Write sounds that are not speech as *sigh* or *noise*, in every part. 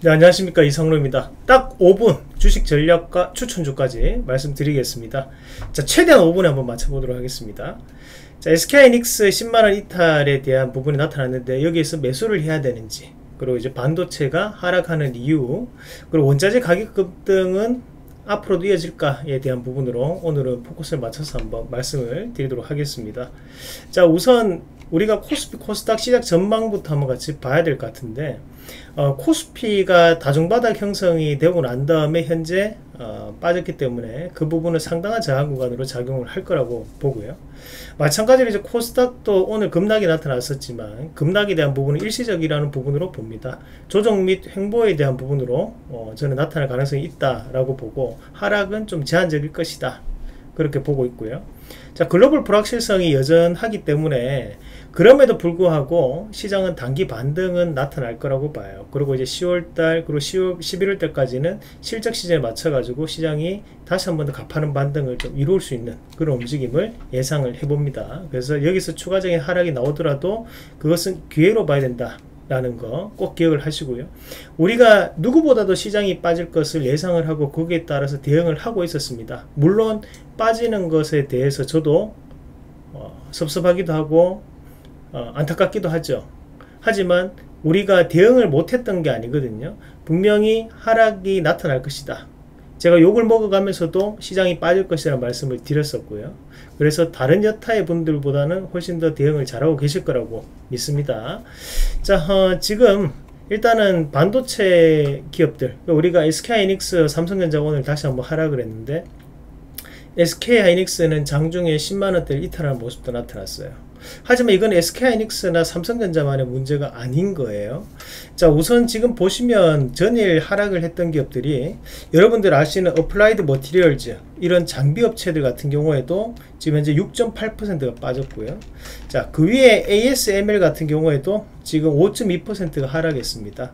네, 안녕하십니까 이성로입니다. 딱 5분 주식 전략과 추천주까지 말씀드리겠습니다. 자 최대한 5분에 한번 맞춰보도록 하겠습니다. 자 SK하이닉스 10만원 이탈에 대한 부분이 나타났는데 여기에서 매수를 해야 되는지 그리고 이제 반도체가 하락하는 이유 그리고 원자재 가격 급등은 앞으로도 이어질까에 대한 부분으로 오늘은 포커스를 맞춰서 한번 말씀을 드리도록 하겠습니다. 자 우선 우리가 코스피 코스닥 시작 전망부터 한번 같이 봐야 될 것 같은데 어, 코스피가 다중바닥 형성이 되고 난 다음에 현재 어, 빠졌기 때문에 그 부분은 상당한 저항 구간으로 작용을 할 거라고 보고요. 마찬가지로 이제 코스닥도 오늘 급락이 나타났었지만 급락에 대한 부분은 일시적이라는 부분으로 봅니다. 조정 및 횡보에 대한 부분으로 어, 저는 나타날 가능성이 있다라고 보고 하락은 좀 제한적일 것이다. 그렇게 보고 있고요. 자 글로벌 불확실성이 여전하기 때문에 그럼에도 불구하고 시장은 단기 반등은 나타날 거라고 봐요. 그리고 이제 10월달 그리고 10월, 11월 달까지는 실적 시즌에 맞춰 가지고 시장이 다시 한 번 더 가파른 반등을 좀 이룰 수 있는 그런 움직임을 예상을 해봅니다. 그래서 여기서 추가적인 하락이 나오더라도 그것은 기회로 봐야 된다. 라는 거 꼭 기억을 하시고요. 우리가 누구보다도 시장이 빠질 것을 예상을 하고 거기에 따라서 대응을 하고 있었습니다. 물론 빠지는 것에 대해서 저도 어, 섭섭하기도 하고 어, 안타깝기도 하죠. 하지만 우리가 대응을 못했던 게 아니거든요. 분명히 하락이 나타날 것이다. 제가 욕을 먹어가면서도 시장이 빠질 것이라는 말씀을 드렸었고요. 그래서 다른 여타의 분들보다는 훨씬 더 대응을 잘하고 계실 거라고 믿습니다. 자, 어, 지금 일단은 반도체 기업들 우리가 SK하이닉스, 삼성전자 오늘 다시 한번 하락을 했는데 SK하이닉스는 장중에 10만원대를 이탈하는 모습도 나타났어요. 하지만 이건 SK하이닉스나 삼성전자만의 문제가 아닌 거예요. 자 우선 지금 보시면 전일 하락을 했던 기업들이 여러분들 아시는 어플라이드 머티리얼즈 이런 장비 업체들 같은 경우에도 지금 현재 6.8%가 빠졌고요. 자 그 위에 ASML 같은 경우에도 지금 5.2%가 하락했습니다.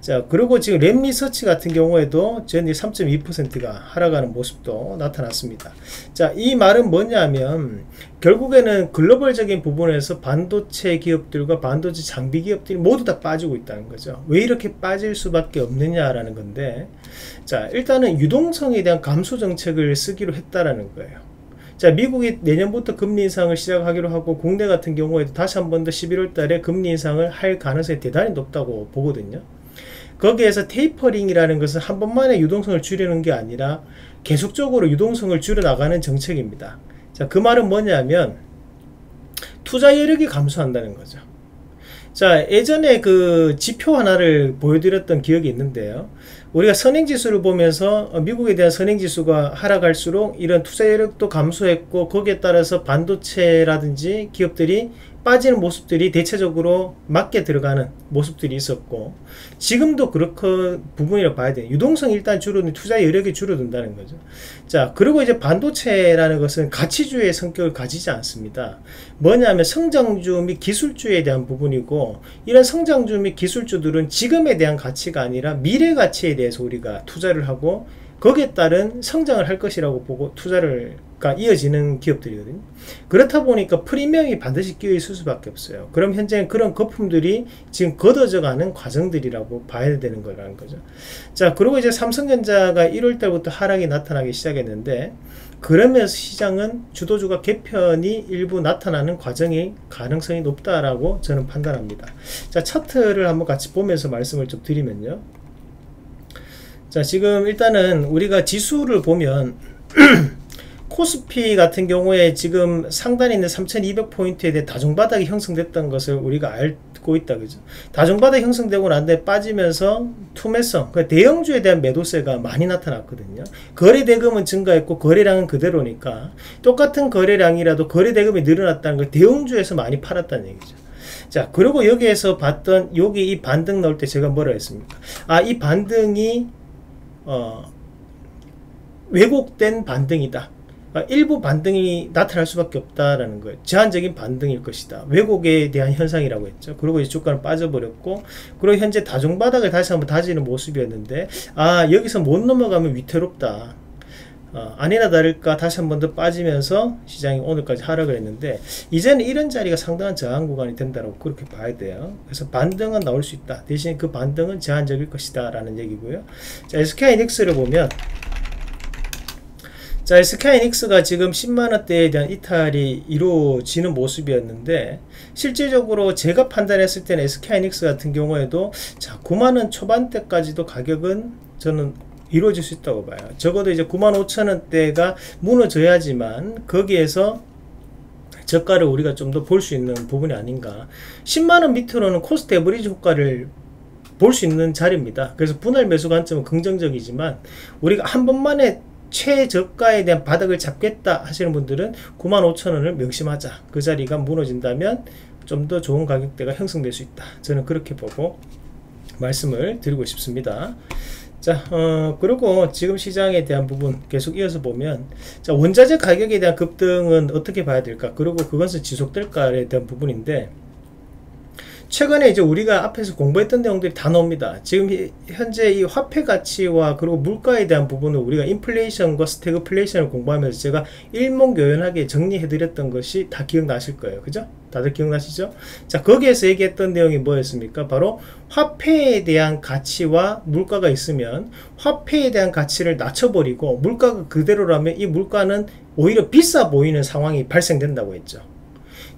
자 그리고 지금 램 리서치 같은 경우에도 전일 3.2%가 하락하는 모습도 나타났습니다 자 이 말은 뭐냐면 결국에는 글로벌적인 부분에서 반도체 기업들과 반도체 장비 기업들이 모두 다 빠지고 있다는 거죠 왜 이렇게 빠질 수밖에 없느냐라는 건데 자 일단은 유동성에 대한 감소 정책을 쓰기로 했다라는 거예요 자, 미국이 내년부터 금리 인상을 시작하기로 하고 국내 같은 경우에도 다시 한 번 더 11월 달에 금리 인상을 할 가능성이 대단히 높다고 보거든요. 거기에서 테이퍼링이라는 것은 한 번만에 유동성을 줄이는 게 아니라 계속적으로 유동성을 줄여 나가는 정책입니다. 자, 그 말은 뭐냐면 투자 여력이 감소한다는 거죠. 자, 예전에 그 지표 하나를 보여드렸던 기억이 있는데요. 우리가 선행지수를 보면서 미국에 대한 선행지수가 하락할수록 이런 투자 여력도 감소했고 거기에 따라서 반도체라든지 기업들이 빠지는 모습들이 대체적으로 맞게 들어가는 모습들이 있었고 지금도 그렇게 부분이라고 봐야 돼요. 유동성이 일단 줄어든 투자 여력이 줄어든다는 거죠. 자 그리고 이제 반도체라는 것은 가치주의 성격을 가지지 않습니다. 뭐냐면 성장주 및 기술주에 대한 부분이고 이런 성장주 및 기술주들은 지금에 대한 가치가 아니라 미래 가치에 대해서 우리가 투자를 하고 거기에 따른 성장을 할 것이라고 보고 투자를 가 이어지는 기업들이거든요. 그렇다 보니까 프리미엄이 반드시 끼어 있을 수밖에 없어요. 그럼 현재 그런 거품들이 지금 걷어져 가는 과정들이라고 봐야 되는 거라는 거죠. 자, 그리고 이제 삼성전자가 1월 달부터 하락이 나타나기 시작했는데 그러면서 시장은 주도주가 개편이 일부 나타나는 과정이 가능성이 높다라고 저는 판단합니다. 자, 차트를 한번 같이 보면서 말씀을 좀 드리면요. 자, 지금 일단은 우리가 지수를 보면 *clears throat* 코스피 같은 경우에 지금 상단에 있는 3200포인트에 대해 다중바닥이 형성됐던 것을 우리가 알고 있다 그죠? 다중바닥 형성되고 난 뒤에 빠지면서 투매성 그 대형주에 대한 매도세가 많이 나타났거든요. 거래대금은 증가했고 거래량은 그대로니까 똑같은 거래량이라도 거래대금이 늘어났다는 걸 대형주에서 많이 팔았다는 얘기죠. 자 그리고 여기에서 봤던 여기 이 반등 나올 때 제가 뭐라 했습니까? 아 이 반등이 어 왜곡된 반등이다 아, 일부 반등이 나타날 수밖에 없다라는 거예요. 제한적인 반등일 것이다. 왜곡에 대한 현상이라고 했죠. 그리고 이제 주가는 빠져버렸고, 그리고 현재 다중바닥을 다시 한번 다지는 모습이었는데, 아, 여기서 못 넘어가면 위태롭다. 어, 아니나 다를까 다시 한 번 더 빠지면서 시장이 오늘까지 하락을 했는데 이제는 이런 자리가 상당한 저항 구간이 된다고 그렇게 봐야 돼요. 그래서 반등은 나올 수 있다. 대신 그 반등은 제한적일 것이다 라는 얘기고요. 자, SK이닉스를 보면 자, SK이닉스가 지금 10만원대에 대한 이탈이 이루어지는 모습이었는데 실질적으로 제가 판단했을 때는 SK하이닉스 같은 경우에도 자, 9만원 초반대까지도 가격은 저는 이루어질 수 있다고 봐요. 적어도 이제 9만 5천 원대가 무너져야지만 거기에서 저가를 우리가 좀 더 볼 수 있는 부분이 아닌가. 10만 원 밑으로는 cost average 효과를 볼 수 있는 자리입니다. 그래서 분할 매수 관점은 긍정적이지만 우리가 한 번만에 최저가에 대한 바닥을 잡겠다 하시는 분들은 9만 5천 원을 명심하자. 그 자리가 무너진다면 좀 더 좋은 가격대가 형성될 수 있다. 저는 그렇게 보고 말씀을 드리고 싶습니다. 자, 어, 그리고 지금 시장에 대한 부분 계속 이어서 보면, 자, 원자재 가격에 대한 급등은 어떻게 봐야 될까? 그리고 그것은 지속될까에 대한 부분인데, 최근에 이제 우리가 앞에서 공부했던 내용들이 다 나옵니다. 지금 현재 이 화폐 가치와 그리고 물가에 대한 부분을 우리가 인플레이션과 스태그플레이션을 공부하면서 제가 일목요연하게 정리해드렸던 것이 다 기억나실 거예요. 그죠? 다들 기억나시죠? 자, 거기에서 얘기했던 내용이 뭐였습니까? 바로 화폐에 대한 가치와 물가가 있으면 화폐에 대한 가치를 낮춰버리고 물가가 그대로라면 이 물가는 오히려 비싸 보이는 상황이 발생된다고 했죠.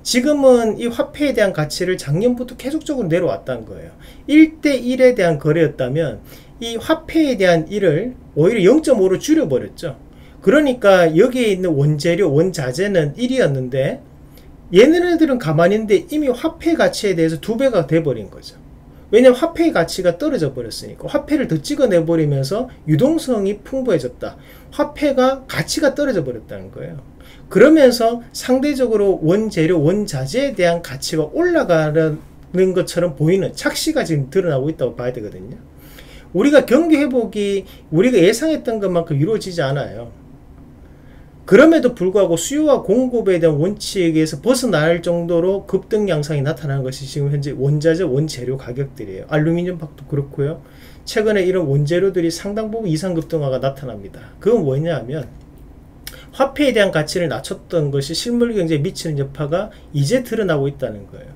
지금은 이 화폐에 대한 가치를 작년부터 계속적으로 내려왔다는 거예요. 1대1에 대한 거래였다면 이 화폐에 대한 1을 오히려 0.5로 줄여버렸죠. 그러니까 여기에 있는 원재료, 원자재는 1이었는데 얘네들은 가만히 있는데 이미 화폐 가치에 대해서 두 배가 돼버린 거죠. 왜냐면 화폐의 가치가 떨어져 버렸으니까 화폐를 더 찍어내 버리면서 유동성이 풍부해졌다. 화폐가 가치가 떨어져 버렸다는 거예요. 그러면서 상대적으로 원재료, 원자재에 대한 가치가 올라가는 것처럼 보이는 착시가 지금 드러나고 있다고 봐야 되거든요. 우리가 경기 회복이 우리가 예상했던 것만큼 이루어지지 않아요. 그럼에도 불구하고 수요와 공급에 대한 원칙에서 벗어날 정도로 급등 양상이 나타나는 것이 지금 현재 원자재 원재료 가격들이에요. 알루미늄 박도 그렇고요. 최근에 이런 원재료들이 상당 부분 이상 급등화가 나타납니다. 그건 뭐냐면 화폐에 대한 가치를 낮췄던 것이 실물 경제에 미치는 여파가 이제 드러나고 있다는 거예요.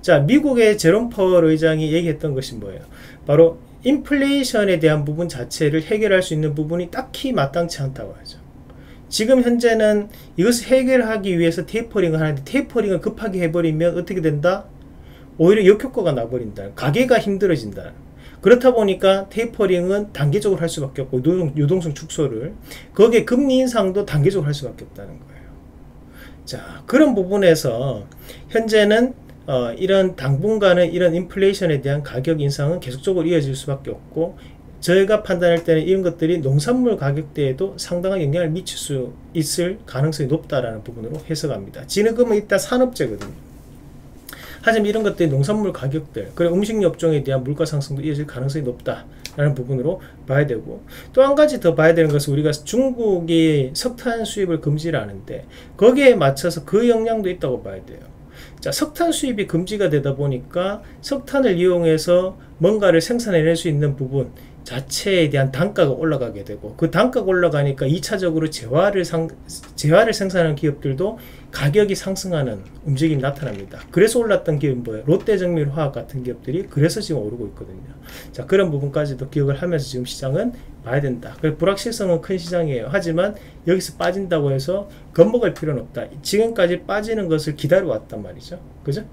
자, 미국의 제롬 파월 의장이 얘기했던 것이 뭐예요? 바로 인플레이션에 대한 부분 자체를 해결할 수 있는 부분이 딱히 마땅치 않다고 하죠. 지금 현재는 이것을 해결하기 위해서 테이퍼링을 하는데 테이퍼링을 급하게 해버리면 어떻게 된다? 오히려 역효과가 나버린다. 가게가 힘들어진다. 그렇다 보니까 테이퍼링은 단계적으로 할 수밖에 없고 유동, 유동성 축소를 거기에 금리 인상도 단계적으로 할 수밖에 없다는 거예요. 자 그런 부분에서 현재는 어, 이런 당분간은 이런 인플레이션에 대한 가격 인상은 계속적으로 이어질 수밖에 없고 저희가 판단할 때는 이런 것들이 농산물 가격대에도 상당한 영향을 미칠 수 있을 가능성이 높다라는 부분으로 해석합니다. 진흙금은 일단 산업재거든요. 하지만 이런 것들이 농산물 가격들, 그리고 음식 업종에 대한 물가 상승도 이어질 가능성이 높다라는 부분으로 봐야 되고 또 한 가지 더 봐야 되는 것은 우리가 중국이 석탄 수입을 금지를 하는데 거기에 맞춰서 그 영향도 있다고 봐야 돼요. 자, 석탄 수입이 금지가 되다 보니까 석탄을 이용해서 뭔가를 생산해낼 수 있는 부분, 자체에 대한 단가가 올라가게 되고 그 단가가 올라가니까 2차적으로 재화를 상, 재화를 생산하는 기업들도 가격이 상승하는 움직임이 나타납니다. 그래서 올랐던 기업이 뭐예요? 롯데정밀화학 같은 기업들이 그래서 지금 오르고 있거든요. 자 그런 부분까지도 기억을 하면서 지금 시장은 봐야 된다. 그 불확실성은 큰 시장이에요. 하지만 여기서 빠진다고 해서 겁먹을 필요는 없다. 지금까지 빠지는 것을 기다려 왔단 말이죠. 그죠?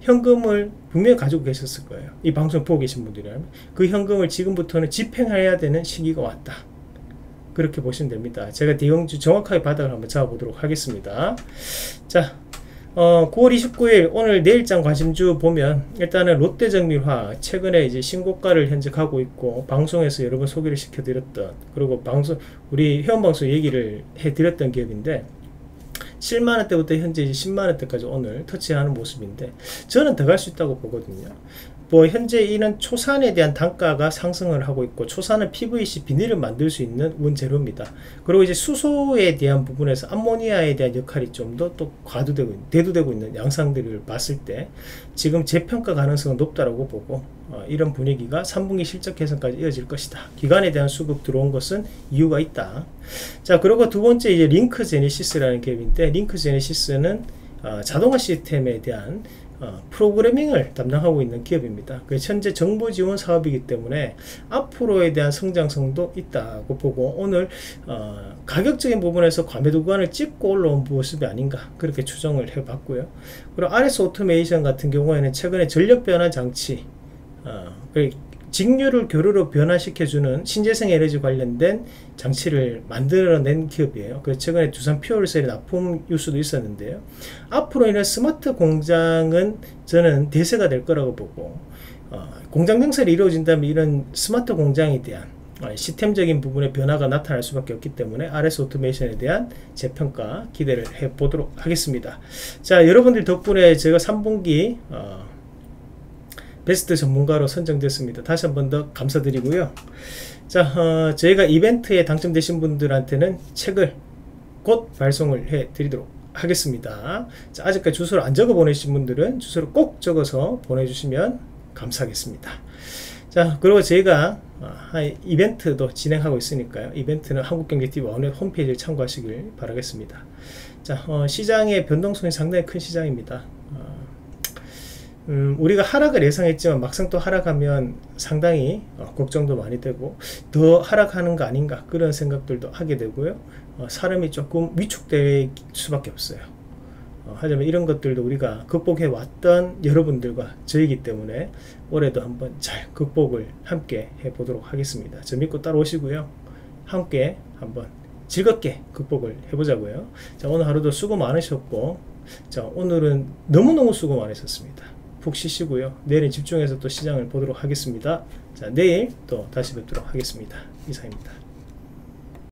현금을 분명히 가지고 계셨을 거예요. 이 방송 보고 계신 분들이라면 그 현금을 지금부터는 집행해야 되는 시기가 왔다. 그렇게 보시면 됩니다. 제가 대형주 정확하게 바닥을 한번 잡아보도록 하겠습니다. 자, 어, 9월 29일 오늘 내일장 관심주 보면 일단은 롯데정밀화 최근에 이제 신고가를 현재 가고 있고 방송에서 여러 번 소개를 시켜드렸던 그리고 방송 우리 회원방송 얘기를 해드렸던 기업인데 7만 원대부터 현재 10만 원대까지 오늘 터치하는 모습인데 저는 더 갈 수 있다고 보거든요 뭐 현재 이는 초산에 대한 단가가 상승을 하고 있고 초산은 PVC 비닐을 만들 수 있는 원재료입니다. 그리고 이제 수소에 대한 부분에서 암모니아에 대한 역할이 좀 더 또 과도되고 대두되고 있는 양상들을 봤을 때 지금 재평가 가능성은 높다라고 보고 어, 이런 분위기가 3분기 실적 개선까지 이어질 것이다. 기관에 대한 수급 들어온 것은 이유가 있다. 자 그리고 두 번째 이제 링크 제네시스라는 기업인데 링크 제네시스는 어, 자동화 시스템에 대한 어, 프로그래밍을 담당하고 있는 기업입니다. 그 현재 정부 지원 사업이기 때문에 앞으로에 대한 성장성도 있다고 보고 오늘 어, 가격적인 부분에서 과매도 구간을 찍고 올라온 모습이 아닌가 그렇게 추정을 해봤고요. 그리고 RS 오토메이션 같은 경우에는 최근에 전력 변환 장치 어, 직류를 교류로 변화시켜주는 신재생 에너지 관련된 장치를 만들어낸 기업이에요. 그래서 최근에 두산 퓨얼셀에 납품 뉴스도 있었는데요. 앞으로 이런 스마트 공장은 저는 대세가 될 거라고 보고 어, 공장 증설이 이루어진다면 이런 스마트 공장에 대한 어, 시스템적인 부분의 변화가 나타날 수밖에 없기 때문에 RS 오토메이션에 대한 재평가 기대를 해보도록 하겠습니다. 자 여러분들 덕분에 제가 3분기 어, 베스트 전문가로 선정됐습니다. 다시 한 번 더 감사드리고요. 자, 어, 저희가 이벤트에 당첨되신 분들한테는 책을 곧 발송을 해 드리도록 하겠습니다. 자, 아직까지 주소를 안 적어 보내신 분들은 주소를 꼭 적어서 보내주시면 감사하겠습니다. 자, 그리고 저희가 어, 이벤트도 진행하고 있으니까요. 이벤트는 한국경제TV 어느 홈페이지를 참고하시길 바라겠습니다. 자, 어, 시장의 변동성이 상당히 큰 시장입니다. 음, 우리가 하락을 예상했지만 막상 또 하락하면 상당히 어, 걱정도 많이 되고 더 하락하는 거 아닌가 그런 생각들도 하게 되고요. 어, 사람이 조금 위축될 수밖에 없어요. 어, 하지만 이런 것들도 우리가 극복해 왔던 여러분들과 저이기 때문에 올해도 한번 잘 극복을 함께 해보도록 하겠습니다. 저 믿고 따라오시고요. 함께 한번 즐겁게 극복을 해보자고요. 자 오늘 하루도 수고 많으셨고 자 오늘은 너무너무 수고 많으셨습니다 푹 쉬시고요. 내일은 집중해서 또 시장을 보도록 하겠습니다. 자, 내일 또 다시 뵙도록 하겠습니다. 이상입니다.